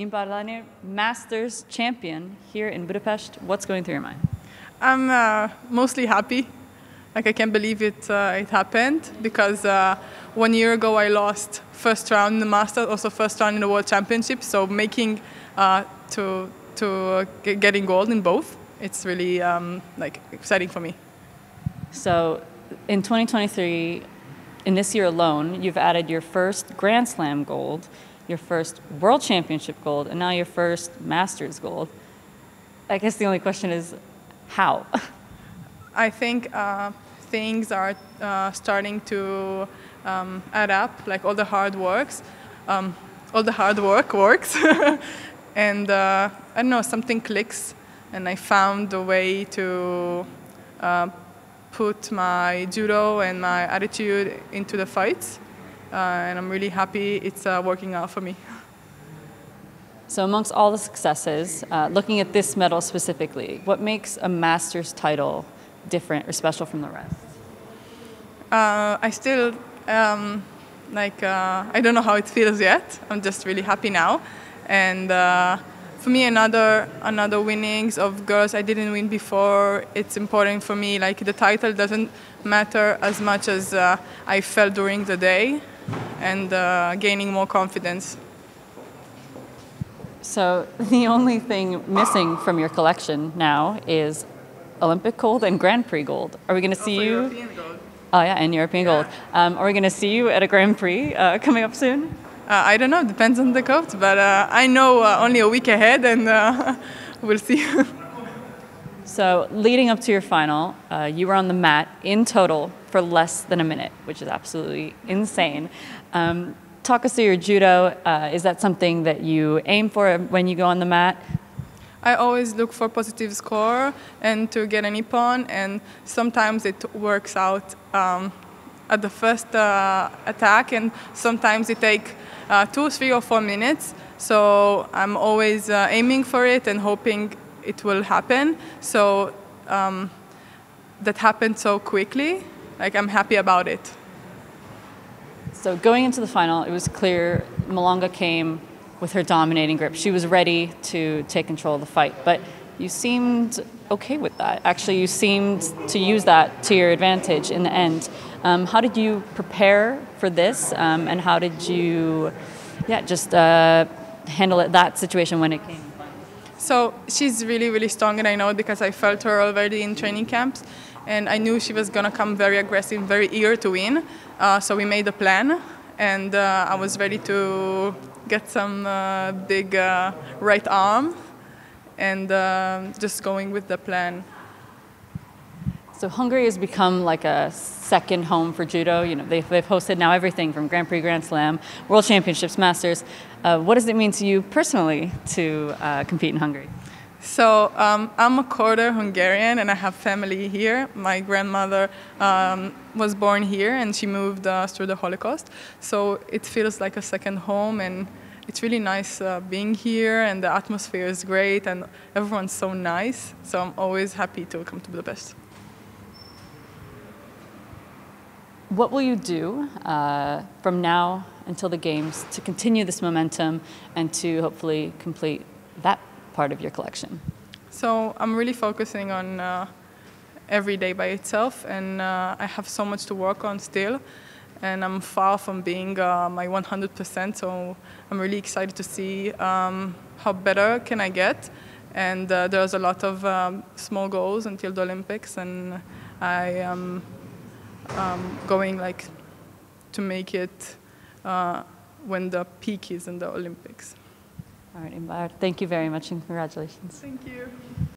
Inbar Lanir Masters champion here in Budapest. What's going through your mind? I'm uh, mostly happy. Like I can't believe it. Uh, it happened because uh, one year ago I lost first round in the Masters, also first round in the World Championship. So making uh, to to getting gold in both, it's really um, like exciting for me. So, in 2023, in this year alone, you've added your first Grand Slam gold, your first World Championship gold, and now your first Masters gold. I guess the only question is, how? I think uh, things are uh, starting to um, add up, like all the hard works. Um, all the hard work works. and uh, I don't know, something clicks, and I found a way to uh, put my judo and my attitude into the fights, and I'm really happy it's uh, working out for me. So, amongst all the successes, uh, looking at this medal specifically, what makes a master's title different or special from the rest? Uh, I still um, like I don't know how it feels yet. I'm just really happy now and uh, for me another another winnings of girls I didn't win before it's important for me like the title doesn't matter as much as uh, I felt during the day and uh, gaining more confidence so the only thing missing from your collection now is Olympic gold and Grand Prix gold are we going to see also you European gold. Oh yeah, and European Yeah. gold. Um, are we going to see you at a Grand Prix uh, coming up soon? Uh, I don't know, depends on the coach, but uh, I know uh, only a week ahead and uh, we'll see. So, leading up to your final, uh, you were on the mat in total for less than a minute, which is absolutely insane. Um, talk us through your judo. Uh, is that something that you aim for when you go on the mat? I always look for positive score and to get an ippon, and sometimes it works out um, at the first uh, attack, and sometimes it takes uh, two, three, or four minutes. So I'm always uh, aiming for it and hoping it will happen. So um, that happened so quickly. Like I'm happy about it. So, going into the final, it was clear Malonga came with her dominating grip. She was ready to take control of the fight, but you seemed okay with that. Actually, you seemed to use that to your advantage in the end. Um, how did you prepare for this, um, and how did you, yeah, just uh, handle it, that situation when it came? So she's really, really strong, and I know it because I felt her already in training camps, and I knew she was gonna come very aggressive, very eager to win. Uh, so we made a plan, and uh, I was ready to get some uh, big uh, right arm, and um just going with the plan. So Hungary has become like a second home for judo. You know, they've, they've hosted now everything from Grand Prix, Grand Slam, World Championships, Masters. Uh, what does it mean to you personally to uh, compete in Hungary? So um, I'm a quarter Hungarian, and I have family here. My grandmother um, was born here, and she moved uh, through the Holocaust. So it feels like a second home, and it's really nice uh, being here, and the atmosphere is great, and everyone's so nice. So I'm always happy to come to Budapest. What will you do uh, from now until the games to continue this momentum and to hopefully complete that part of your collection? So I'm really focusing on uh, every day by itself, and uh, I have so much to work on still, and I'm far from being uh, my 100%. So I'm really excited to see um, how better can I get, and uh, there's a lot of um, small goals until the Olympics, and I am um, going like to make it uh, when the peak is in the Olympics. All right, Inbar, thank you very much and congratulations. Thank you.